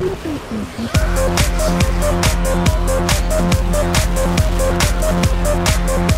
Thank you.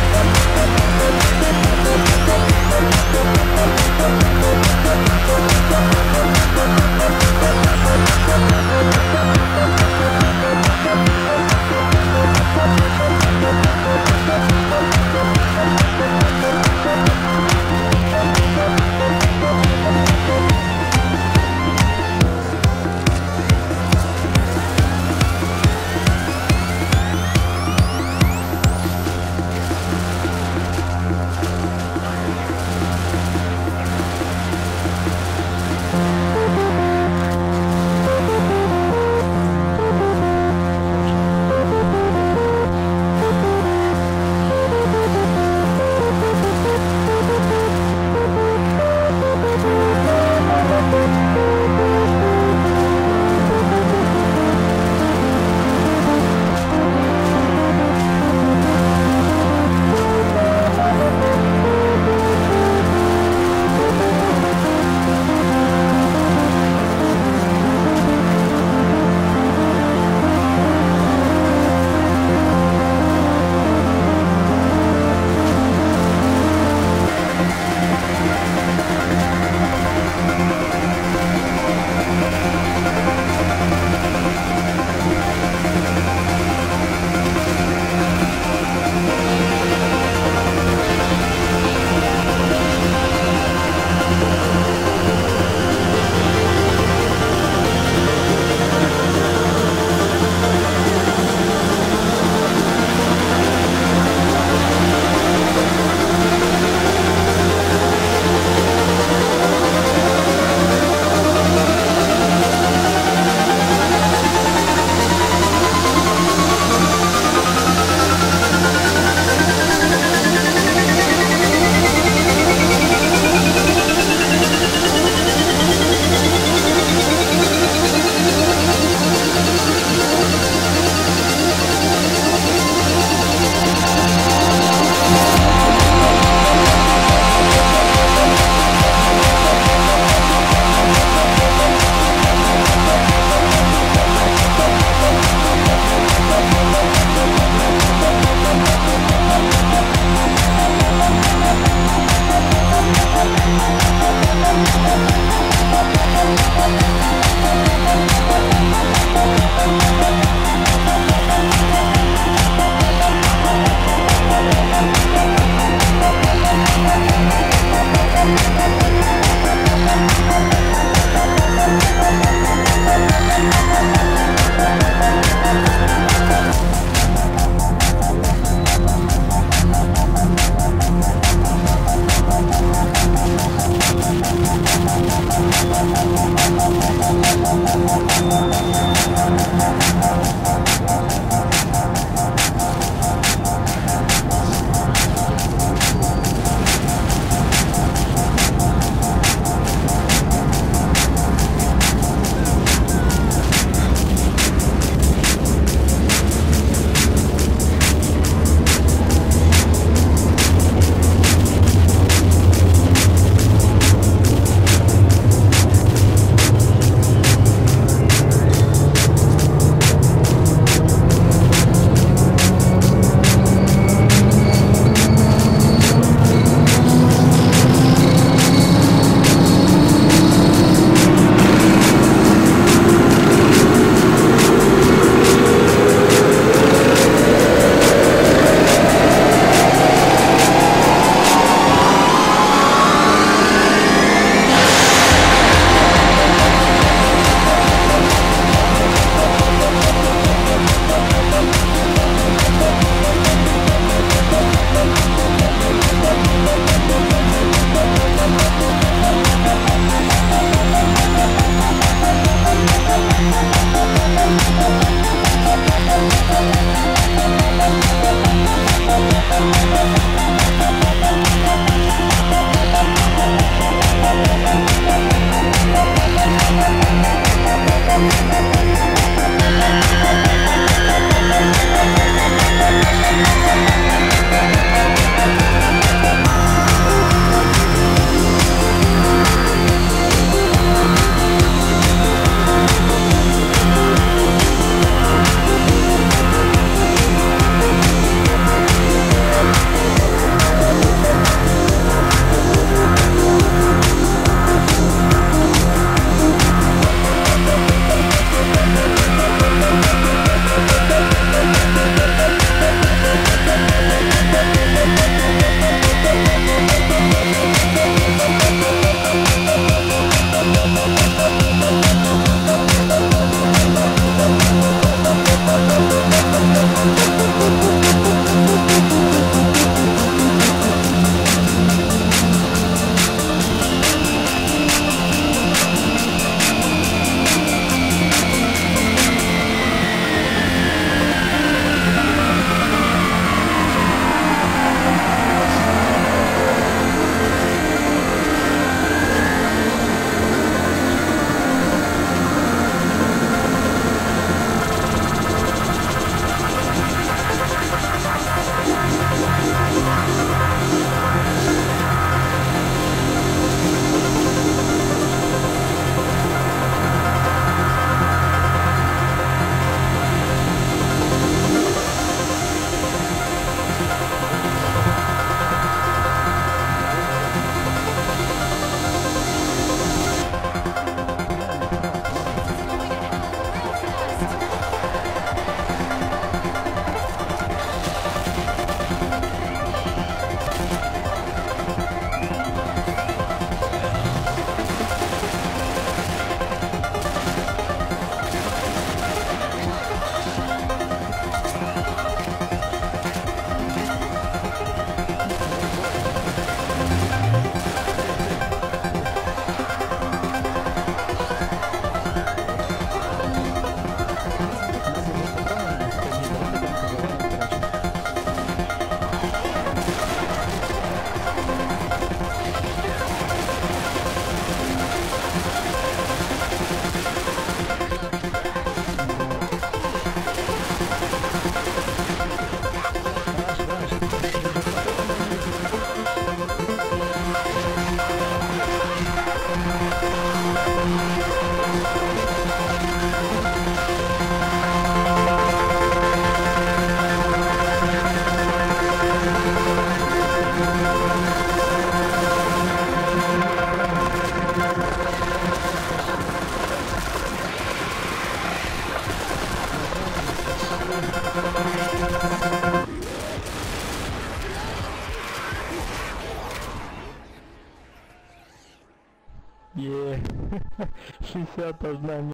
познания